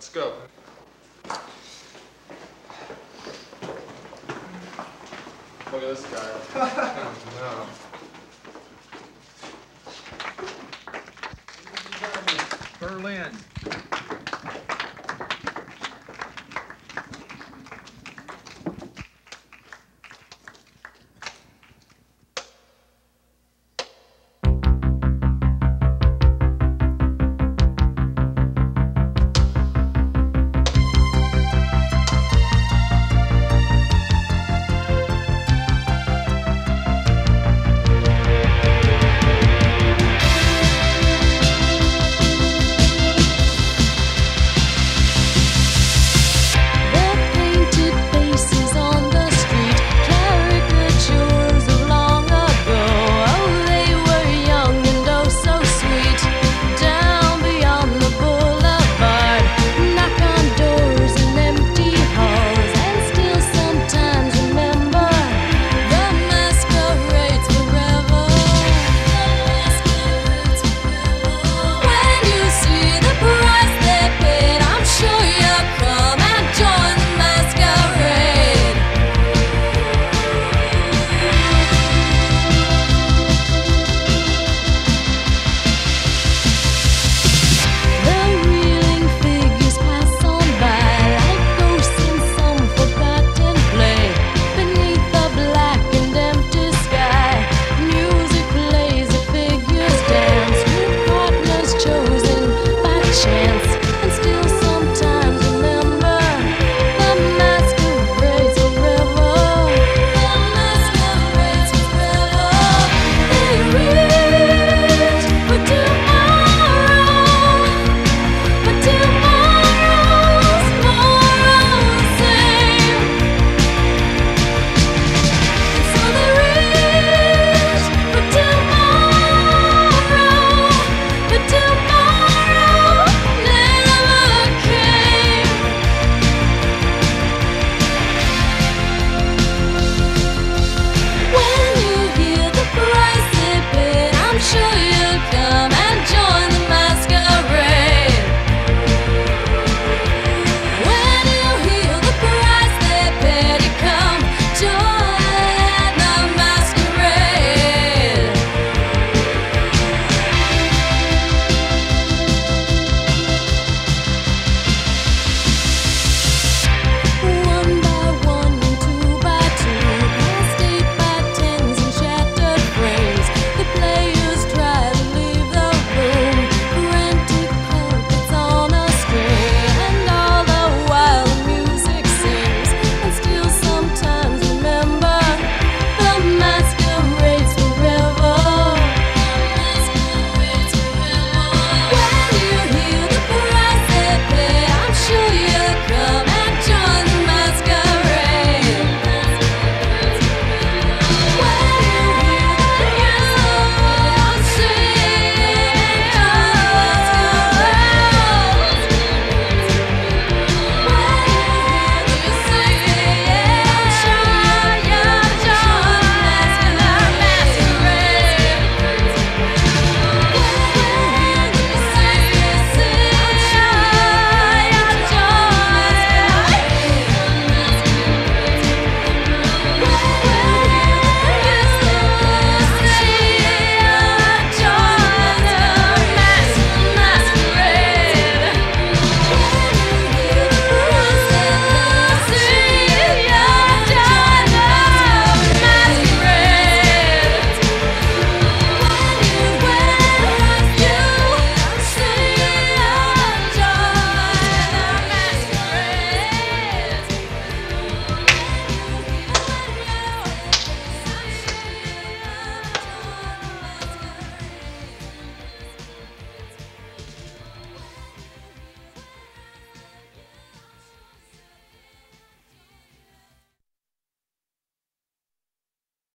Let's go. Look at this guy. No. Berlin,